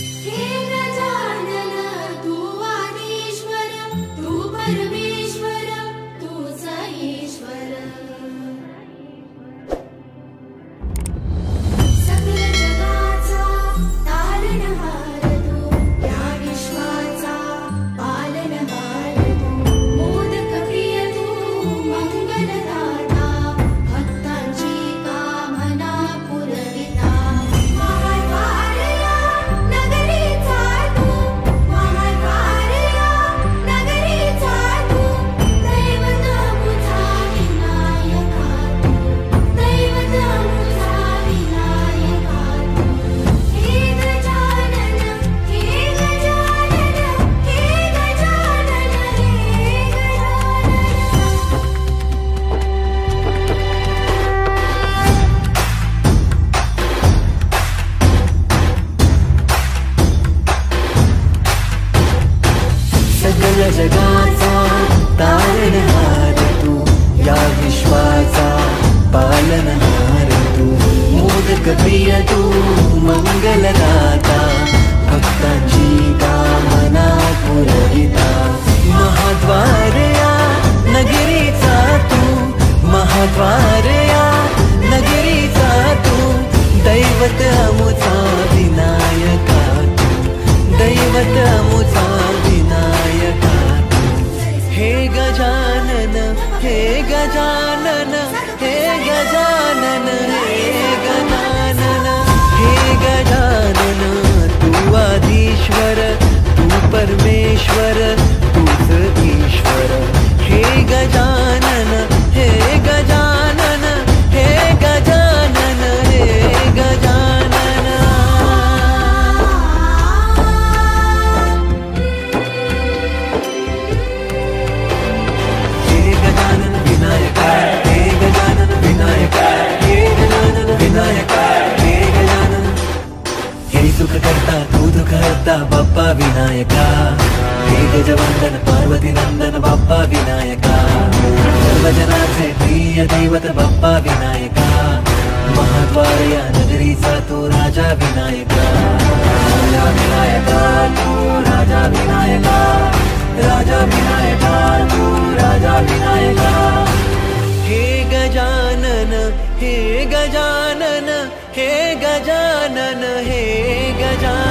हे जगाचा तारणहार तू. या विश्वाचा पालनहार तू. मोदक प्रिय तू मंगलदाता. भक्तांची कामना पुरविता महाद्वारया नगरीचा तू. महाद्वारया नगरीचा तू. दैवत अमुचा विनायका तू. दैवत अमुचा हे गजानन सुख करता तू बाप्पा विनायका हे गजवंदन पार्वती नंदन बाप्पा विनायका सर्वजनाचे प्रिय दैवत बाप्पा विनायका महाद्वार या नगरीचा तो राजा विनायका राजा विनायका तो राजा विनायका हे गजानन हे गजानन हे गजानन.